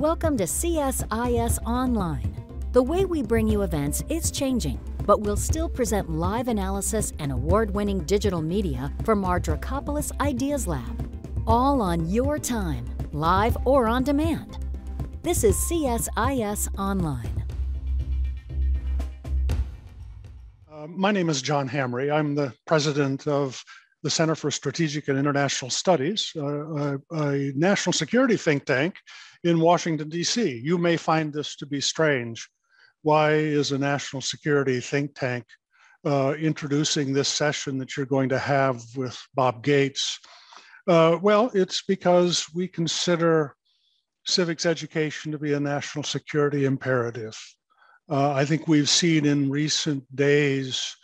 Welcome to CSIS Online. The way we bring you events is changing, but we'll still present live analysis and award winning digital media from our Dracopoulos Ideas Lab. All on your time, live or on demand. This is CSIS Online. Uh, my name is John Hamre. I'm the president of the Center for Strategic and International Studies, uh, a, a, national security think tank in Washington, D.C. You may find this to be strange. Why is a national security think tank uh, introducing this session that you're going to have with Bob Gates? Uh, well, it's because we consider civics education to be a national security imperative. Uh, I think we've seen in recent days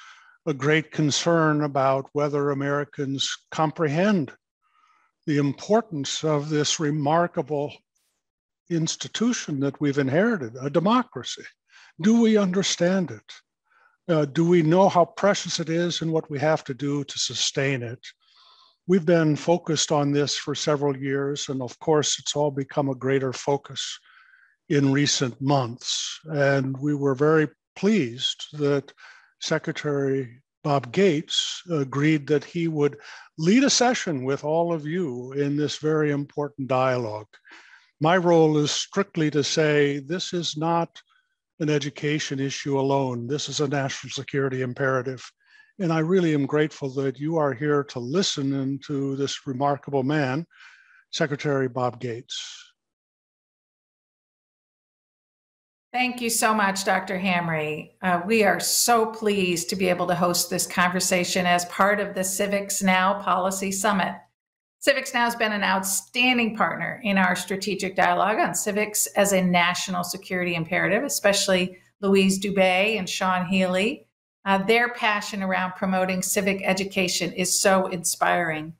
a great concern about whether Americans comprehend the importance of this remarkable institution that we've inherited, a democracy. Do we understand it? Uh, do we know how precious it is and what we have to do to sustain it? We've been focused on this for several years, and of course, it's all become a greater focus in recent months. And we were very pleased that Secretary Bob Gates agreed that he would lead a session with all of you in this very important dialogue. My role is strictly to say this is not an education issue alone, this is a national security imperative. And I really am grateful that you are here to listen to this remarkable man, Secretary Bob Gates. Thank you so much, Dr. Hamre. Uh, we are so pleased to be able to host this conversation as part of the CivXNow Policy Summit. CivXNow has been an outstanding partner in our strategic dialogue on civics as a national security imperative, especially Louise Dubé and Shawn Healy. Uh, their passion around promoting civic education is so inspiring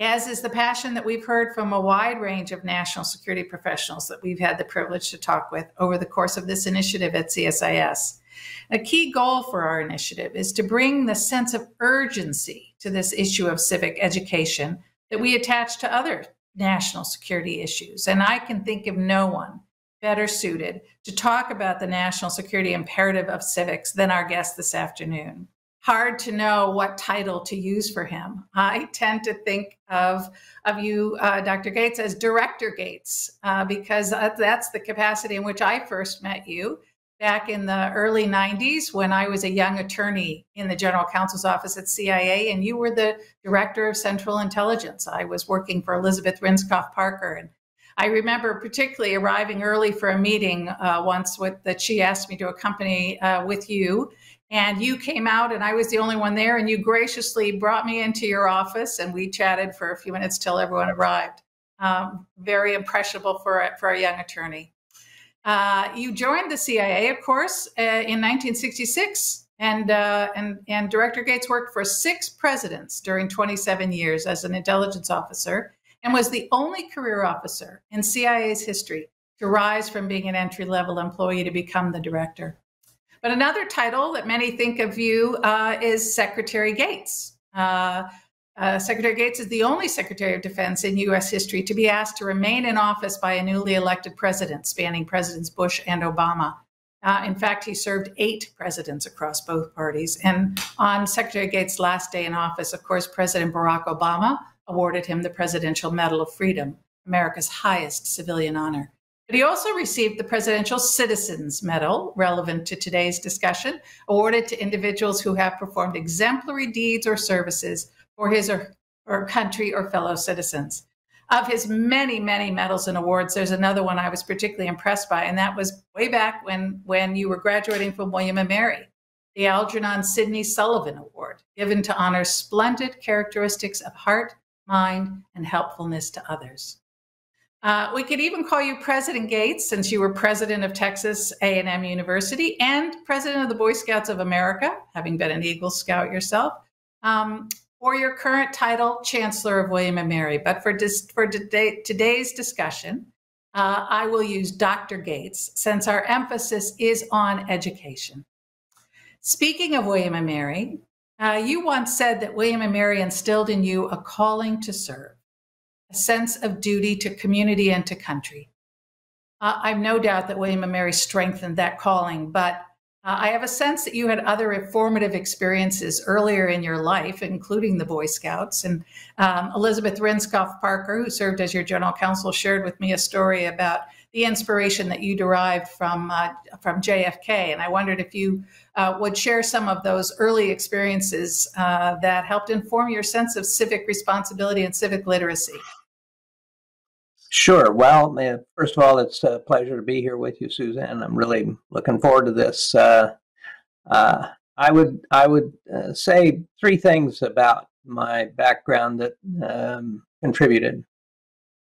as is the passion that we've heard from a wide range of national security professionals that we've had the privilege to talk with over the course of this initiative at CSIS. A key goal for our initiative is to bring the sense of urgency to this issue of civic education that we attach to other national security issues. And I can think of no one better suited to talk about the national security imperative of civics than our guest this afternoon hard to know what title to use for him. I tend to think of of you, uh, Dr. Gates, as Director Gates, uh, because that's the capacity in which I first met you back in the early 90s when I was a young attorney in the General Counsel's office at CIA, and you were the Director of Central Intelligence. I was working for Elizabeth Rindskopf Parker. And I remember particularly arriving early for a meeting uh, once with, that she asked me to accompany uh, with you and you came out and i was the only one there and you graciously brought me into your office and we chatted for a few minutes till everyone arrived um, very impressionable for a, for a young attorney uh, you joined the cia of course uh, in 1966 and, uh, and, and director gates worked for six presidents during 27 years as an intelligence officer and was the only career officer in cia's history to rise from being an entry level employee to become the director but another title that many think of you uh, is Secretary Gates. Uh, Secretary Gates is the only Secretary of Defense in U.S. history to be asked to remain in office by a newly elected president, spanning Presidents Bush and Obama. Uh, in fact, he served eight presidents across both parties. And on Secretary Gates' last day in office, of course, President Barack Obama awarded him the Presidential Medal of Freedom, America's highest civilian honor. But he also received the Presidential Citizens Medal, relevant to today's discussion, awarded to individuals who have performed exemplary deeds or services for his or, or country or fellow citizens. Of his many, many medals and awards, there's another one I was particularly impressed by, and that was way back when, when you were graduating from William and Mary, the Algernon Sidney Sullivan Award, given to honor splendid characteristics of heart, mind, and helpfulness to others. Uh, we could even call you President Gates, since you were president of Texas A&M University and president of the Boy Scouts of America, having been an Eagle Scout yourself, um, or your current title, Chancellor of William and Mary. But for, for today, today's discussion, uh, I will use Dr. Gates, since our emphasis is on education. Speaking of William and Mary, uh, you once said that William and Mary instilled in you a calling to serve a sense of duty to community and to country. uh, I've no doubt that William and Mary strengthened that calling, but I have a sense that you had other formative experiences earlier in your life, including the Boy Scouts. And um, Elizabeth Rindskopf Parker, who served as your general counsel, shared with me a story about the inspiration that you derived from uh, from JFK. And I wondered if you uh, would share some of those early experiences uh, that helped inform your sense of civic responsibility and civic literacy. Sure. Well, first of all, it's a pleasure to be here with you, Suzanne. I'm really looking forward to this. Uh, uh, I would I would uh, say three things about my background that um, contributed.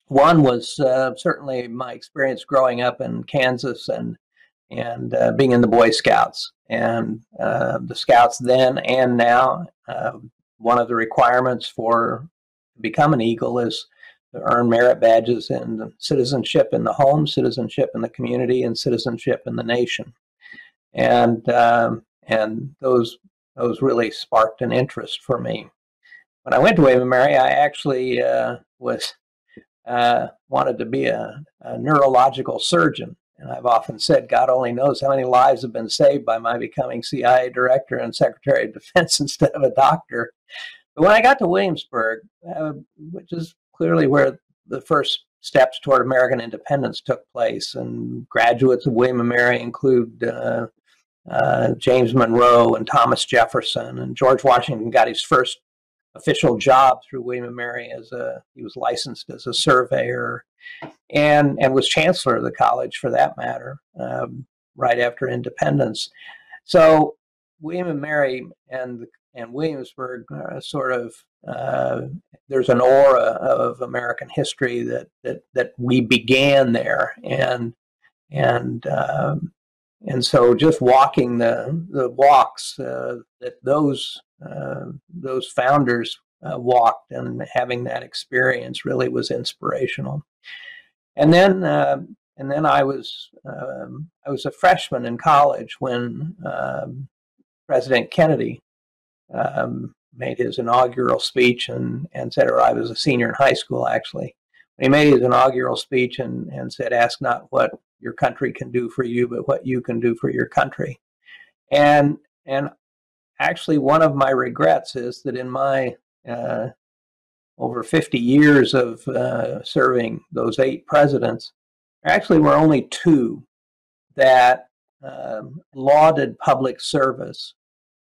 One was uh, certainly my experience growing up in Kansas and and uh, being in the Boy Scouts and uh, the Scouts then and now. one of the requirements for become an Eagle is earn merit badges and citizenship in the home, citizenship in the community, and citizenship in the nation. And um, and those those really sparked an interest for me. When I went to William Mary, I actually uh, was uh, wanted to be a, a neurological surgeon. And I've often said, God only knows how many lives have been saved by my becoming CIA director and Secretary of Defense instead of a doctor. But when I got to Williamsburg, uh, which is clearly where the first steps toward American independence took place. And graduates of William and Mary include uh, uh, James Monroe and Thomas Jefferson. And George Washington got his first official job through William and Mary as a he was licensed as a surveyor, and and was chancellor of the college for that matter. Um, right after independence, so William and Mary and and Williamsburg uh, sort of uh, there's an aura of American history that that that we began there, and and um, and so just walking the the walks uh, that those uh, those founders uh, walked and having that experience really was inspirational. And then um, and then I was um, I was a freshman in college when um, President Kennedy um, made his inaugural speech and, and said, or I was a senior in high school actually. He made his inaugural speech and, and said, ask not what your country can do for you, but what you can do for your country. And, and actually, one of my regrets is that in my uh, over 50 years of uh, serving those eight presidents, there actually were only two that um, lauded public service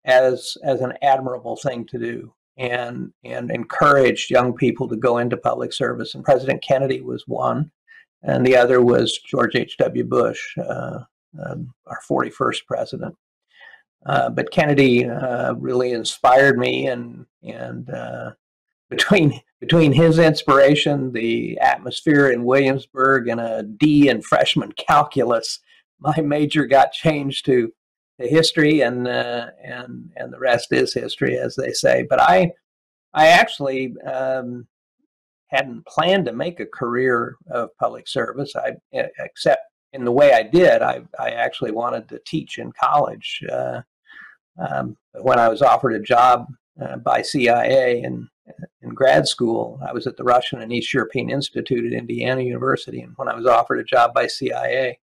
as as an admirable thing to do and and encouraged young people to go into public service. And President Kennedy was one, and the other was George H.W. Bush, uh, uh, our 41st president. Uh, but Kennedy uh, really inspired me, and and uh, between between his inspiration, the atmosphere in Williamsburg, and a D in freshman calculus, my major got changed to history, and uh, and and the rest is history, as they say. But I I actually um, hadn't planned to make a career of public service. I except in the way I did. I I actually wanted to teach in college. Uh, um, when I was offered a job uh, by CIA in in grad school, I was at the Russian and East European Institute at Indiana University, and when I was offered a job by CIA,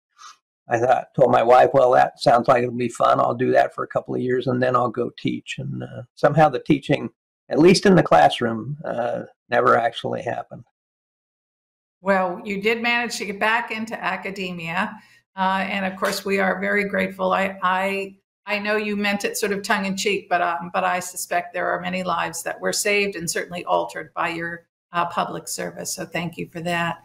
I thought, told my wife, well, that sounds like it'll be fun. I'll do that for a couple of years and then I'll go teach. And uh, somehow the teaching, at least in the classroom, uh, never actually happened. Well, you did manage to get back into academia. Uh, and of course, we are very grateful. I, I, I know you meant it sort of tongue in cheek, but, um, but I suspect there are many lives that were saved and certainly altered by your uh, public service. So thank you for that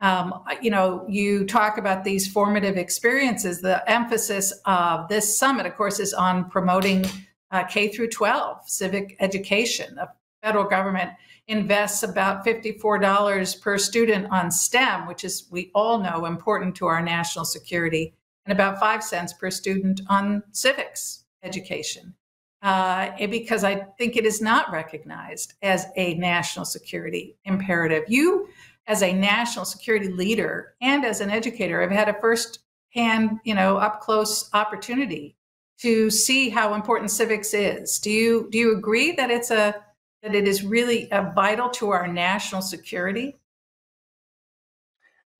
um, you know, you talk about these formative experiences. The emphasis of this summit, of course, is on promoting uh, K through 12 civic education. The federal government invests about $54 per student on STEM, which is, we all know, important to our national security, and about five cents per student on civics education. Uh, because I think it is not recognized as a national security imperative. You as a national security leader and as an educator, I've had a first hand, you know, up close opportunity to see how important civics is. Do you do you agree that it's a that it is really a vital to our national security?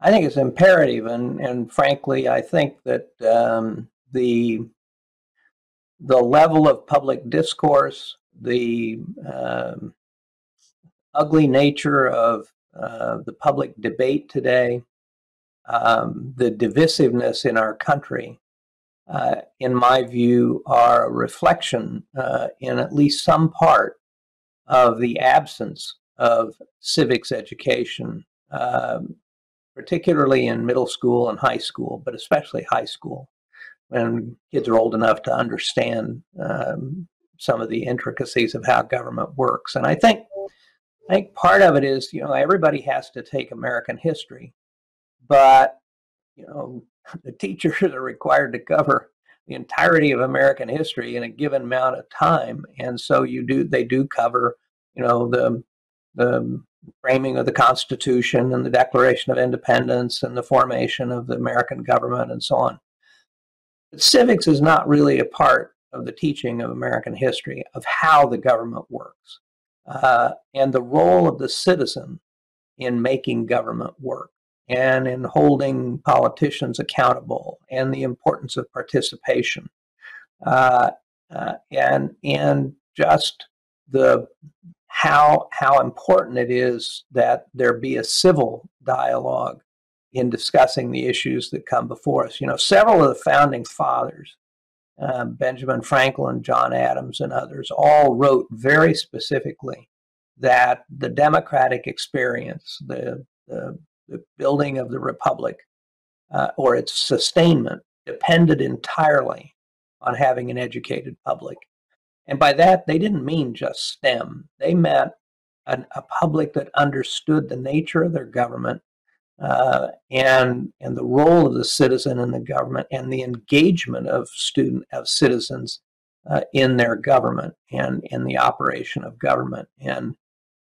I think it's imperative, and and frankly, I think that um, the the level of public discourse, the um, ugly nature of uh, the public debate today, um, the divisiveness in our country, uh, in my view, are a reflection uh, in at least some part of the absence of civics education, um, particularly in middle school and high school, but especially high school, when kids are old enough to understand um, some of the intricacies of how government works. And I think, I think part of it is, you know, everybody has to take American history, but you know, the teachers are required to cover the entirety of American history in a given amount of time, and so you do they do cover, you know, the the framing of the Constitution and the Declaration of Independence and the formation of the American government and so on. But civics is not really a part of the teaching of American history of how the government works uh, and the role of the citizen in making government work and in holding politicians accountable and the importance of participation uh, uh, and and just the how how important it is that there be a civil dialogue in discussing the issues that come before us. You know, several of the founding fathers, uh, Benjamin Franklin, John Adams, and others, all wrote very specifically that the democratic experience, the the the building of the republic uh, or its sustainment depended entirely on having an educated public. And by that, they didn't mean just STEM. They meant an, a public that understood the nature of their government uh, and and the role of the citizen in the government and the engagement of student of citizens uh, in their government and in the operation of government. And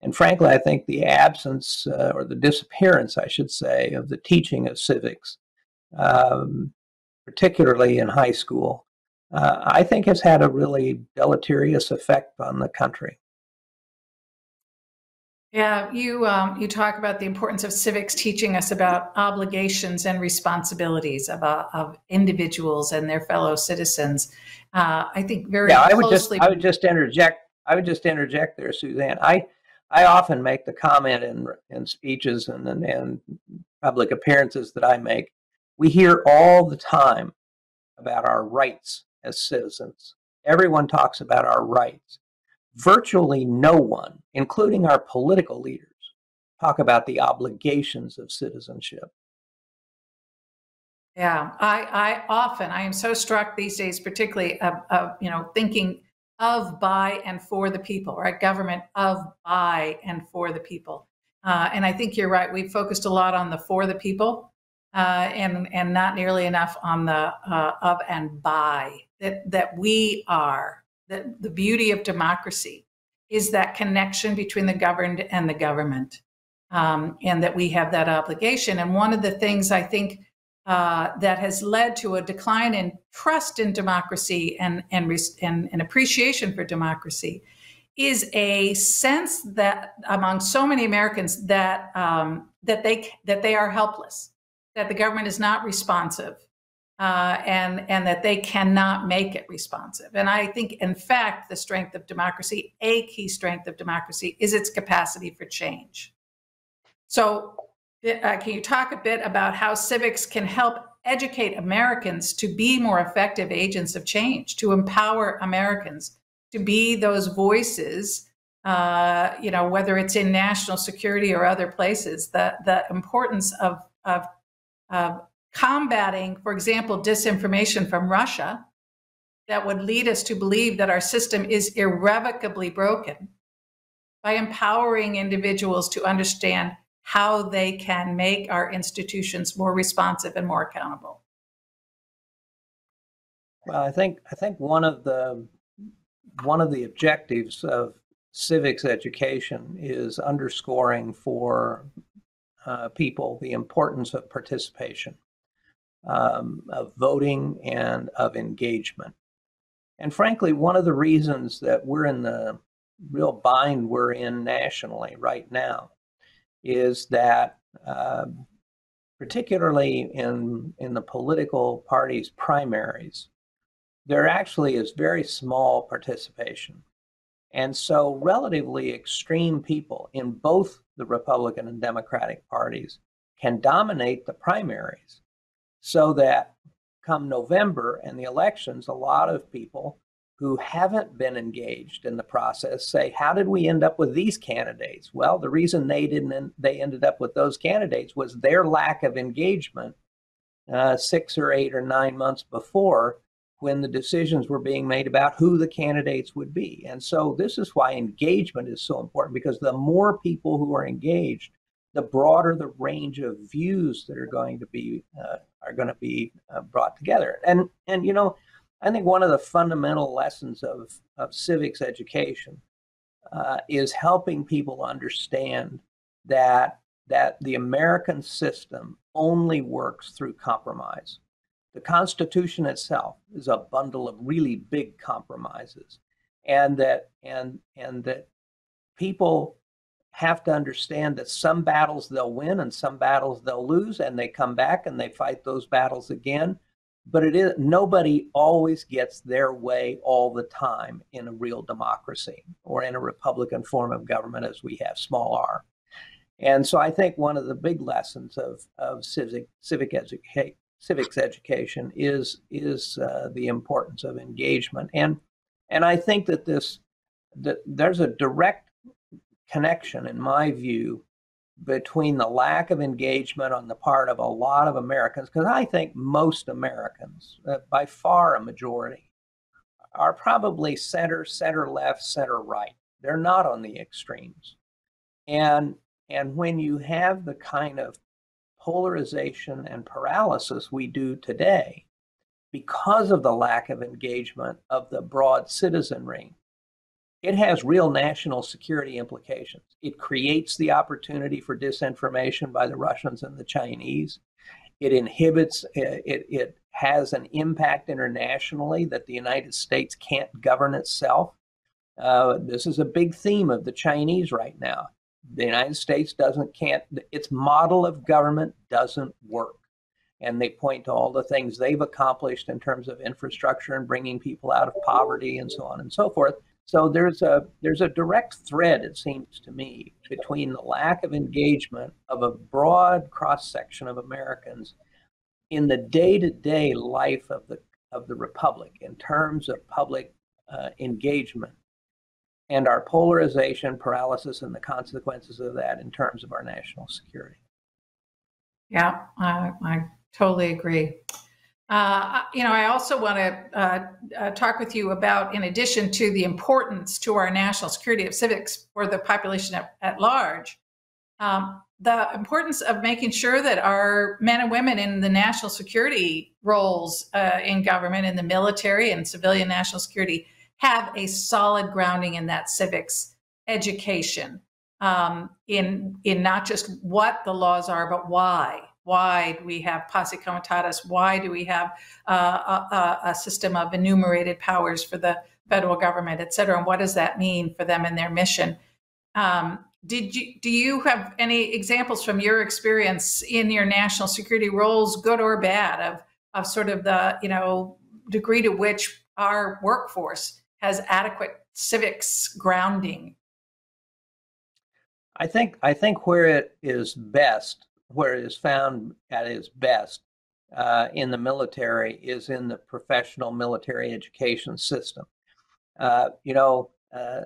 and frankly, I think the absence uh, or the disappearance, I should say, of the teaching of civics, um, particularly in high school, uh, I think has had a really deleterious effect on the country. Yeah, you um, you talk about the importance of civics teaching us about obligations and responsibilities of, uh, of individuals and their fellow citizens. Uh, I think very yeah. I would just I would just interject. I would just interject there, Suzanne. I I often make the comment in in speeches and, and and public appearances that I make. We hear all the time about our rights as citizens. Everyone talks about our rights. Virtually no one, including our political leaders, talk about the obligations of citizenship. Yeah, I, I often I am so struck these days, particularly of, of you know thinking of, by, and for the people, right? Government of, by, and for the people. Uh, and I think you're right. We've focused a lot on the for the people uh, and, and not nearly enough on the uh, of and by. That, that we are, that the beauty of democracy is that connection between the governed and the government. Um, and that we have that obligation. And one of the things I think uh, that has led to a decline in trust in democracy and, and, and, and appreciation for democracy is a sense that among so many Americans that um, that they that they are helpless, that the government is not responsive, uh, and and that they cannot make it responsive. And I think, in fact, the strength of democracy, a key strength of democracy, is its capacity for change. So uh, can you talk a bit about how civics can help educate Americans to be more effective agents of change, to empower Americans to be those voices, uh, you know, whether it's in national security or other places, the, the importance of, of, of combating, for example, disinformation from Russia that would lead us to believe that our system is irrevocably broken by empowering individuals to understand how they can make our institutions more responsive and more accountable? Well, I think I think one of the one of the objectives of civics education is underscoring for uh, people the importance of participation, um, of voting, and of engagement. And frankly, one of the reasons that we're in the real bind we're in nationally right now is that uh, particularly in, in the political parties' primaries, there actually is very small participation. And so, relatively extreme people in both the Republican and Democratic parties can dominate the primaries so that come November and the elections, a lot of people who haven't been engaged in the process say, "How did we end up with these candidates?" Well, the reason they didn't they ended up with those candidates was their lack of engagement uh, six or eight or nine months before when the decisions were being made about who the candidates would be. And so this is why engagement is so important because the more people who are engaged, the broader the range of views that are going to be uh, are going to be uh, brought together. And and you know, I think one of the fundamental lessons of of civics education uh, is helping people understand that that the American system only works through compromise. The Constitution itself is a bundle of really big compromises, and that and and that people have to understand that some battles they'll win and some battles they'll lose, and they come back and they fight those battles again. But it is nobody always gets their way all the time in a real democracy or in a Republican form of government as we have, small r. And so I think one of the big lessons of, of civic civic education civics education is is uh, the importance of engagement and and I think that this that there's a direct connection in my view between the lack of engagement on the part of a lot of Americans because I think most Americans uh, by far a majority are probably center center left center right they're not on the extremes and and when you have the kind of polarization and paralysis we do today because of the lack of engagement of the broad citizenry. It has real national security implications. It creates the opportunity for disinformation by the Russians and the Chinese. It inhibits, it, it has an impact internationally that the United States can't govern itself. Uh, this is a big theme of the Chinese right now the United States doesn't can't its model of government doesn't work. And they point to all the things they've accomplished in terms of infrastructure and bringing people out of poverty and so on and so forth. So there's a there's a direct thread, it seems to me, between the lack of engagement of a broad cross section of Americans in the day-to-day life of the of the republic in terms of public uh, engagement and our polarization, paralysis, and the consequences of that in terms of our national security. Yeah, I, I totally agree. Uh, you know, I also want to uh, uh, talk with you about, in addition to the importance to our national security of civics for the population at, at large, um, the importance of making sure that our men and women in the national security roles uh, in government, in the military and civilian national security, have a solid grounding in that civics education um, in in not just what the laws are, but why. Why do we have posse comitatus? Why do we have uh, a, a, system of enumerated powers for the federal government, et cetera? And what does that mean for them and their mission? Um, did you do you have any examples from your experience in your national security roles, good or bad, of of sort of the you know degree to which our workforce has adequate civics grounding? I think I think where it is best, where it is found at its best uh, in the military, is in the professional military education system. Uh, you know, uh,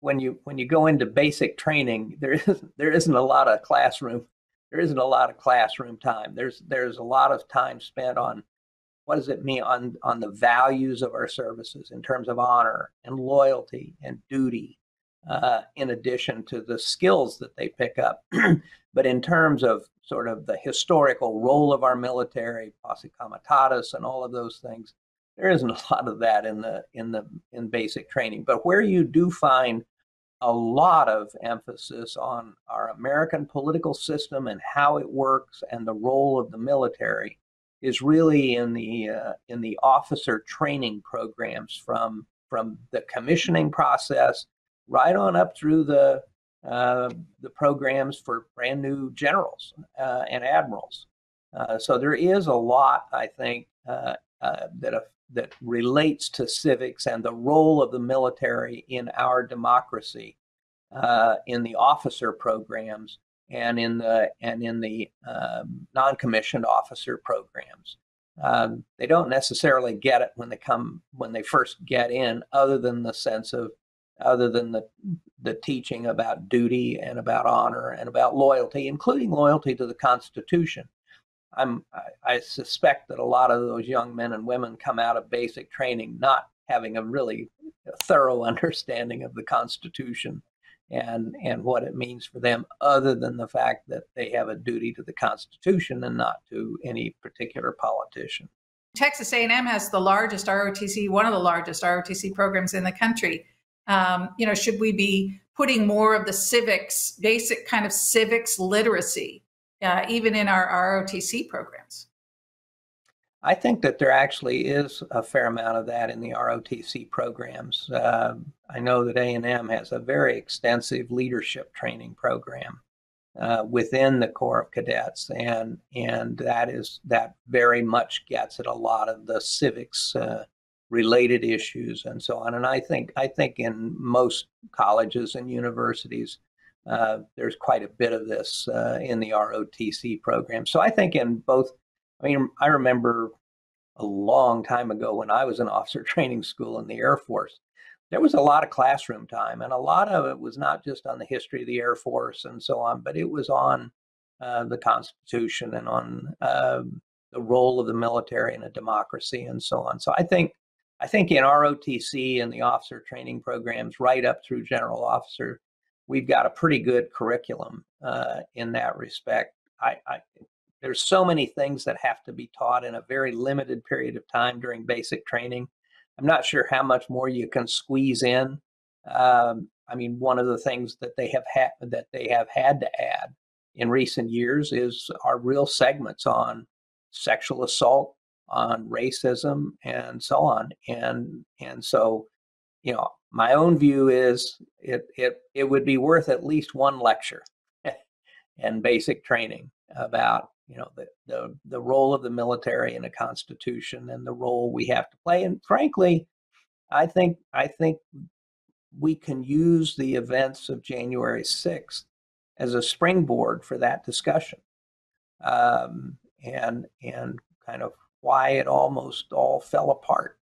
when you when you go into basic training, there is there isn't a lot of classroom there isn't a lot of classroom time. There's there's a lot of time spent on what does it mean on on the values of our services in terms of honor and loyalty and duty uh, in addition to the skills that they pick up but in terms of sort of the historical role of our military posse comitatus and all of those things there isn't a lot of that in the in the in basic training. But where you do find a lot of emphasis on our american political system and how it works and the role of the military is really in the uh, in the officer training programs from from the commissioning process right on up through the uh, the programs for brand new generals uh, and admirals. Uh, so there is a lot, I think, uh, uh, that that relates to civics and the role of the military in our democracy, uh, in the officer programs and in the and in the um, non-commissioned officer programs. Um, they don't necessarily get it when they come when they first get in, other than the sense of other than the the teaching about duty and about honor and about loyalty, including loyalty to the Constitution. I'm I, I suspect that a lot of those young men and women come out of basic training not having a really thorough understanding of the Constitution and and what it means for them other than the fact that they have a duty to the constitution and not to any particular politician texas a&m has the largest rotc one of the largest rotc programs in the country um, you know should we be putting more of the civics basic kind of civics literacy uh, even in our rotc programs I think that there actually is a fair amount of that in the ROTC programs. Uh, I know that A&M has a very extensive leadership training program uh, within the Corps of Cadets, and and that is that very much gets at a lot of the civics uh, related issues and so on. And I think I think in most colleges and universities. Uh, there's quite a bit of this uh, in the ROTC program. So I think in both I mean, I remember a long time ago when I was in officer training school in the Air Force, there was a lot of classroom time, and a lot of it was not just on the history of the Air Force and so on, but it was on uh, the Constitution and on uh, the role of the military in a democracy and so on. So I think I think in ROTC and the officer training programs, right up through general officer, we've got a pretty good curriculum uh, in that respect. I, I, there's so many things that have to be taught in a very limited period of time during basic training. I'm not sure how much more you can squeeze in. Um, I mean, one of the things that they have had that they have had to add in recent years is our real segments on sexual assault, on racism, and so on. And and so, you know, my own view is it it it would be worth at least one lecture and basic training about you know the, the the role of the military in a constitution and the role we have to play and frankly i think i think we can use the events of january 6th as a springboard for that discussion um, and and kind of why it almost all fell apart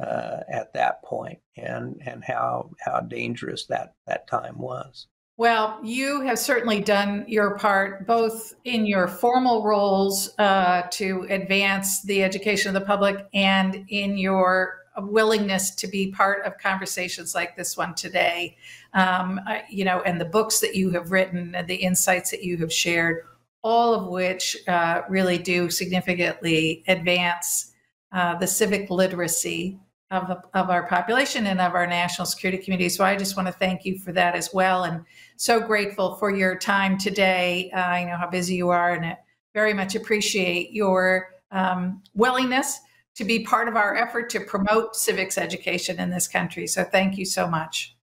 uh, at that point and and how how dangerous that that time was well, you have certainly done your part both in your formal roles uh, to advance the education of the public and in your willingness to be part of conversations like this one today. Um, you know, and the books that you have written and the insights that you have shared, all of which uh, really do significantly advance uh, the civic literacy of, of our population and of our national security community. So I just want to thank you for that as well. And so grateful for your time today. Uh, I know how busy you are and I very much appreciate your um, willingness to be part of our effort to promote civics education in this country. So thank you so much.